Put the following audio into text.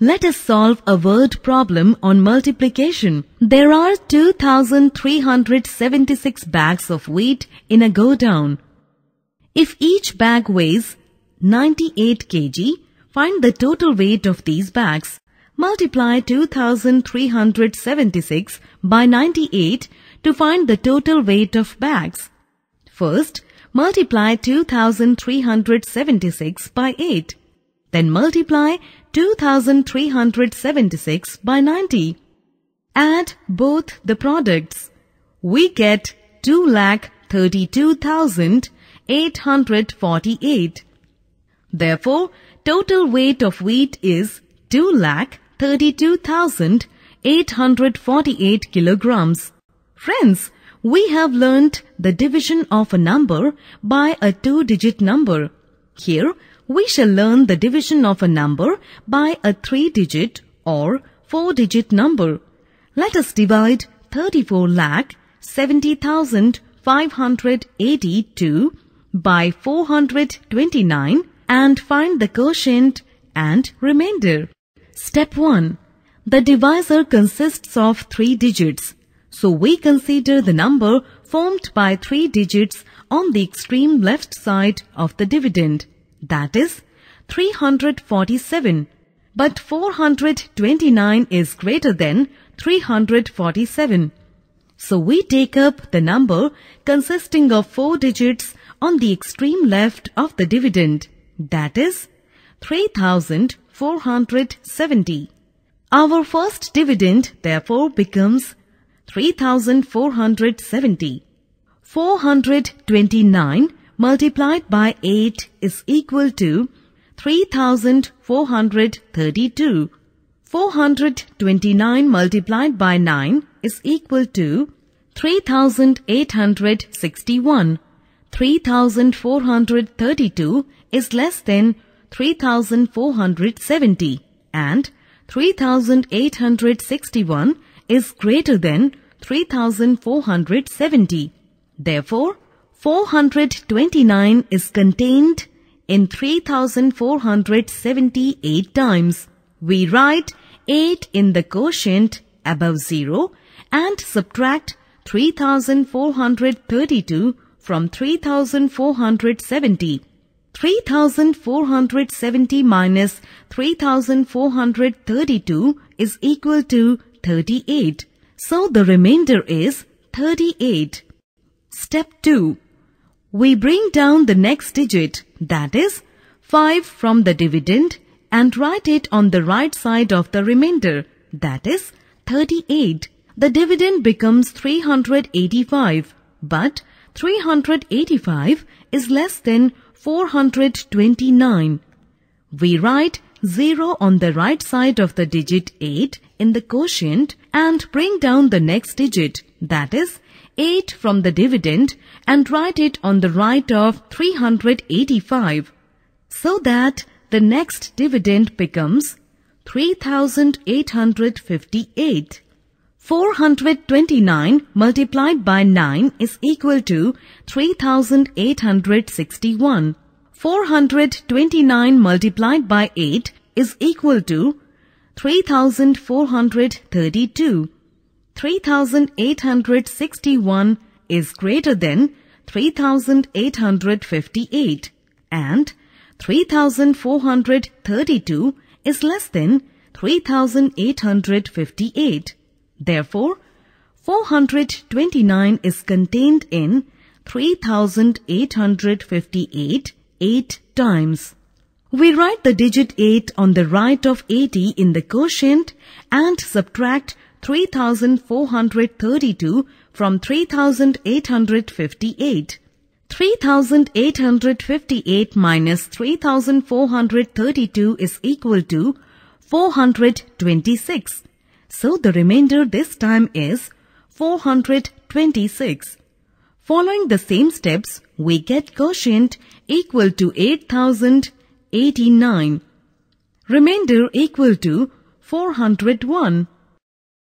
Let us solve a word problem on multiplication. There are 2376 bags of wheat in a godown. If each bag weighs 98 kg, find the total weight of these bags. Multiply 2376 by 98 to find the total weight of bags. First, multiply 2376 by 8. Then multiply 2376 by 90. Add both the products. We get 2,32,848. Therefore, total weight of wheat is 2,32,848 kilograms. Friends, we have learnt the division of a number by a two-digit number. Here, we shall learn the division of a number by a three-digit or four-digit number. Let us divide 34 lakh 70,582 by 429 and find the quotient and remainder. Step 1. The divisor consists of three digits. So we consider the number formed by three digits on the extreme left side of the dividend. That is 347. But 429 is greater than 347. So we take up the number consisting of four digits on the extreme left of the dividend. That is 3470. Our first dividend therefore becomes 3470. 429 multiplied by 8 is equal to 3432. 429 multiplied by 9 is equal to 3861. 3432 is less than 3470 and 3861 is greater than 3470. Therefore, 429 is contained in 3478 times. We write 8 in the quotient above 0 and subtract 3432 from 3470. 3470 minus 3432 is equal to 38. So the remainder is 38. Step 2. We bring down the next digit, that is 5 from the dividend and write it on the right side of the remainder, that is 38. The dividend becomes 385, but 385 is less than 429. We write 0 on the right side of the digit 8 in the quotient and bring down the next digit, that is 8 from the dividend and write it on the right of 385 so that the next dividend becomes 3858. 429 multiplied by 9 is equal to 3861. 429 multiplied by 8 is equal to 3432. 3861 is greater than 3858 and 3432 is less than 3858. Therefore, 429 is contained in 3858 8 times. We write the digit 8 on the right of 80 in the quotient and subtract 3432 from 3858. 3858 minus 3432 is equal to 426. So the remainder this time is 426. Following the same steps, we get quotient equal to 8089. Remainder equal to 401.